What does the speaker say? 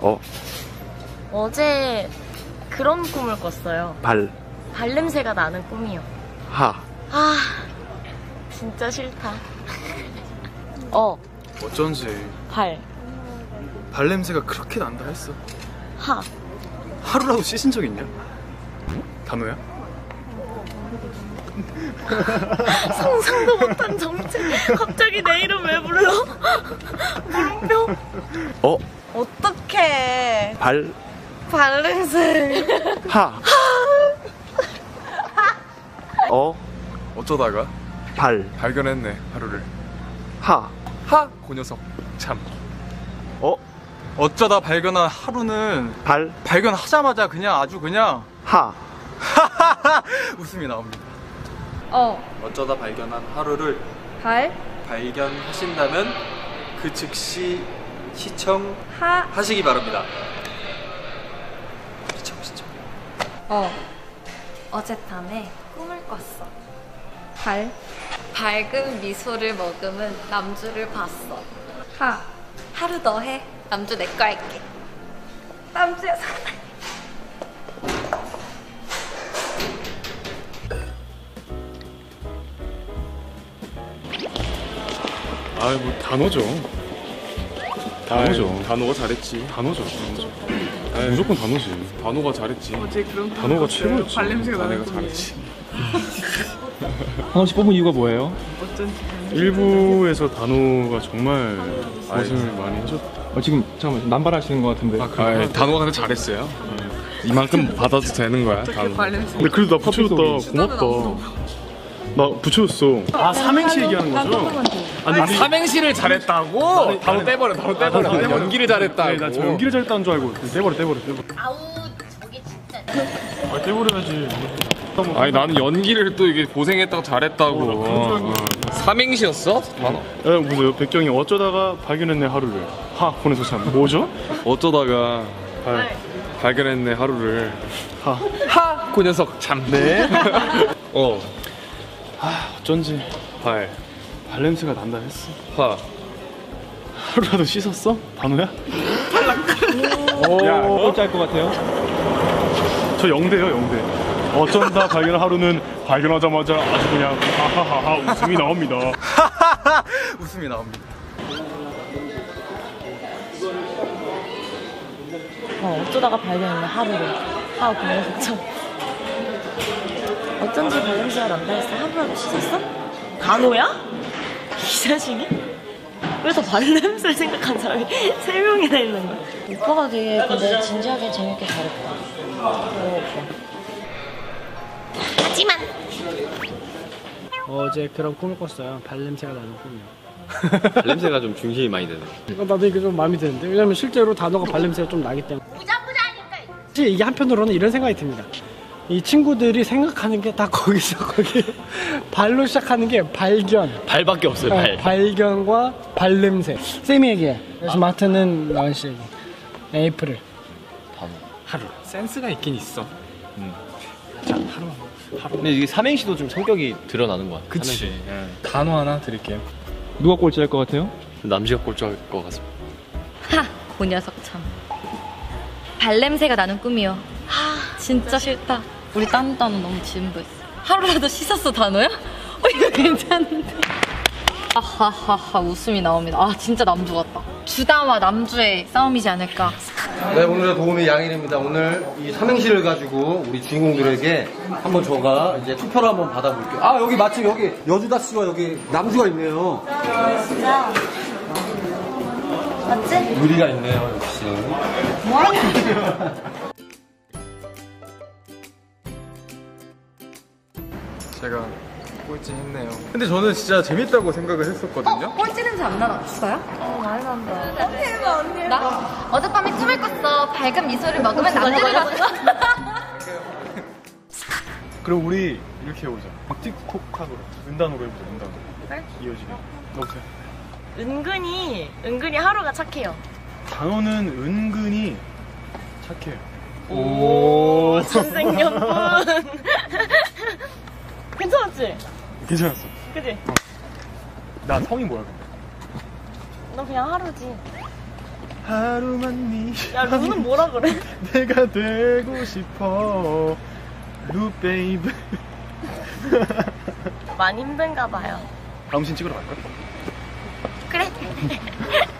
어, 어제 그런 꿈을 꿨어요. 발, 발냄새가 나는 꿈이요. 하. 아, 진짜 싫다. 어, 어쩐지 발, 발냄새가 그렇게 난다 했어. 하. 하루라도 씻은 적 있냐? 단호야? 상상도 못한 정체. 갑자기 내 이름 왜 불러? 물음표? 어, 어떡해. 발, 발냄새. 하. 어, 어쩌다가 발, 발견했네 하루를. 하. 하! 그 녀석 참. 어, 어쩌다 발견한 하루는 발, 발견하자마자 그냥 아주 그냥 하. 웃음이 나옵니다. 어, 어쩌다 발견한 하루를 발, 발견하신다면 그 즉시 하, 시청하시기 바랍니다. 시청 시청. 어, 어젯밤에 꿈을 꿨어. 발, 밝은 미소를 머금은 남주를 봤어. 하, 하루 더 해. 남주 내 거 할게. 남주야 사랑. 아이 뭐 단어죠. 단어죠. 단어가 잘했지. 단어죠. 단어죠. 아이, 무조건 단어지. 단어가 잘했지. 단어가 최고였지. 발냄새가 나가 잘했지. 하나씩 뽑은 이유가 뭐예요? 일부에서 단어가 정말 고생을 많이 해줬다. 어, 지금 잠깐만 남발하시는 것 같은데. 아, 단어가 근데 잘했어요. 이만큼 받아도 되는 거야. 단어. 근데 그래도 나 붙여줬다. 고맙다. 나 붙여줬어. 아 삼행시 얘기하는 거죠? 아니, 우리- 삼행시를 잘했다고? 바로 떼버려, 바로 떼버려. 아, 떼버려. 연기를 잘했다고. 네, 나저 연기를 잘했다는 줄 알고 떼버려 떼버려 떼버려. 아우 저게 진짜. 아 떼버려야지. 아니 나는 연기를 또 이게 고생했다고 잘했다고. 어, 삼행시였어? 단어. 야, 보세요. 백경이 어쩌다가 발견했네 하루를. 하 보내서 참 뭐죠? 어쩌다가 발, 발견했네 하루를. 하. 하! 그 녀석 참. 네. 어. 어쩐지 발. 발냄새가 난다 했어. 하. 하루라도 씻었어? 단호야? 야, 꼴찌 할 것 같아요? 저 영대요 영대. 어쩐다 발견한 하루는 발견하자마자 아주 그냥 하하하하 웃음이 나옵니다. 웃음이 나옵니다. 어, 어쩌다가 발견했네, 하루를. 하루 보내서 어쩐지 발냄새가 난다 했어. 하루라도 씻었어? 단호야? 이 자식이? 그래서 발냄새를 생각한 사람이 세 명이나 있는 거야. 오빠가 되게 근데 진지하게 재밌게 잘했다. 어, 오빠. 하지만 어제 그런 꿈을 꿨어요. 발냄새가 나는 꿈이요. 냄새가 좀 중심이 많이 되네. 어, 나도 이게 좀 마음에 드는데 왜냐면 실제로 단어가 발냄새가 좀 나기 때문에 사실 이게 한편으로는 이런 생각이 듭니다. 이 친구들이 생각하는 게 다 거기서 거기 발로 시작하는 게 발견, 발밖에 없어요, 네, 발견과 발냄새. 쌤이 얘기해. 그래서 마트는 나은 씨 얘기. 에이프릴. 하루. 센스가 있긴 있어. 근데 이게 삼행시도 좀 성격이 드러나는 것 같아. 그치. 단어 하나 드릴게요. 누가 꼴찌 할 것 같아요? 남지가 꼴찌할 것 같습니다. 하, 그 녀석 참. 발냄새가 나는 꿈이요. 하, 진짜 싫다. 우리 딴 단어 너무 진부했어. 하루라도 씻었어 단어야? 어 이거 괜찮은데. 하하하하 웃음이 나옵니다. 아 진짜 남주 같다. 주다와 남주의 싸움이지 않을까. 네, 오늘의 도움이 양일입니다. 오늘 이 삼행시를 가지고 우리 주인공들에게 한번 저가 이제 투표를 한번 받아볼게요. 아, 여기 마침 여기 여주다 씨와 여기 남주가 있네요. 진짜. 맞지? 의리가 있네요, 역시. 제가 꼴찌 했네요. 근데 저는 진짜 재밌다고 생각을 했었거든요. 꼴찌 냄새 안 나나? 주다야? 어 많이 난다. 대박 언니. 나 어젯밤에 꿈을 꿨어. 밝은 미소를 먹으면 남주를 봤어. 그럼 우리 이렇게 해보자. 틱톡하고 은단으로 해보자. 은단으로. 그래? 이어지게. 오케이. 은근히, 은근히 하루가 착해요. 단어는 은근히 착해. 오, 선생님분. 괜찮았지? 괜찮았어. 그지? 나 성이 뭐야 근데? 너 그냥 하루지. 하루만 네 야 루는 뭐라 그래? 내가 되고 싶어 루 베이브 많이 힘든가 봐요. 다음 신 찍으러 갈까? 그래.